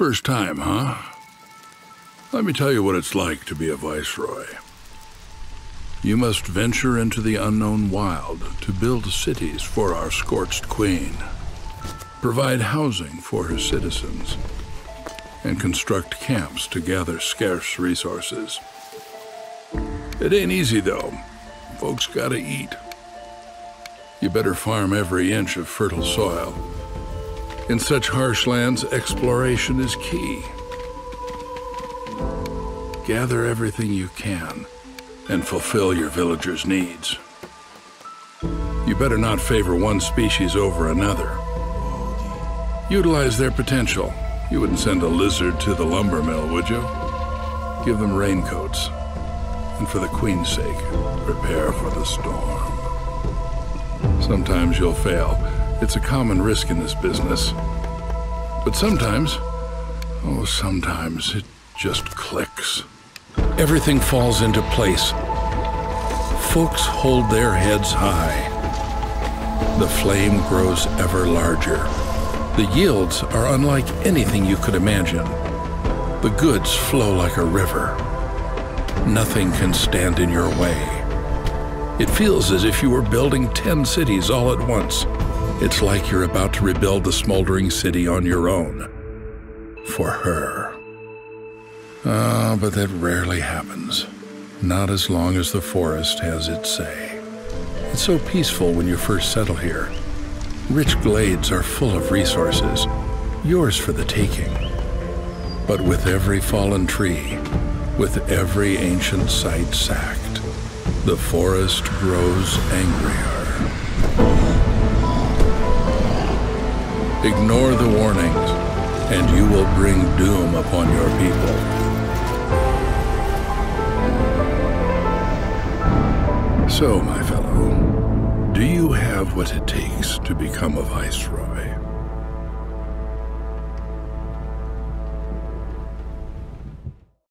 First time, huh? Let me tell you what it's like to be a viceroy. You must venture into the unknown wild to build cities for our scorched queen, provide housing for her citizens, and construct camps to gather scarce resources. It ain't easy, though. Folks gotta eat. You better farm every inch of fertile soil. In such harsh lands, exploration is key. Gather everything you can and fulfill your villagers' needs. You better not favor one species over another. Utilize their potential. You wouldn't send a lizard to the lumber mill, would you? Give them raincoats. And for the Queen's sake, prepare for the storm. Sometimes you'll fail. It's a common risk in this business. But sometimes, oh, sometimes it just clicks. Everything falls into place. Folks hold their heads high. The flame grows ever larger. The yields are unlike anything you could imagine. The goods flow like a river. Nothing can stand in your way. It feels as if you were building ten cities all at once. It's like you're about to rebuild the smoldering city on your own. For her. Ah, but that rarely happens. Not as long as the forest has its say. It's so peaceful when you first settle here. Rich glades are full of resources, yours for the taking. But with every fallen tree, with every ancient site sacked, the forest grows angrier. Ignore the warnings, and you will bring doom upon your people. So, my fellow, do you have what it takes to become a viceroy?